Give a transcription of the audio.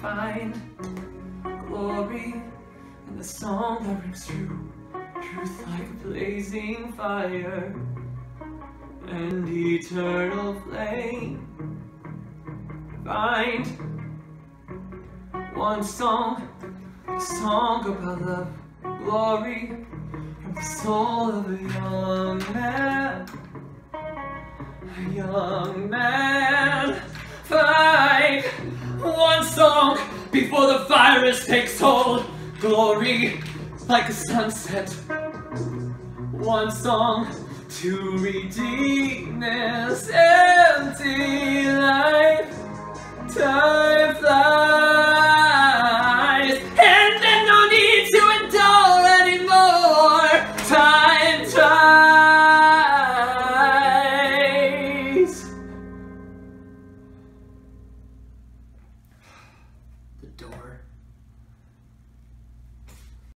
find glory in the song that rings true. Truth like a blazing fire and eternal flame. Find one song, a song about love, glory, from the soul of a young man. A young man. Song before the virus takes hold. Glory like a sunset. One song to redeem this The door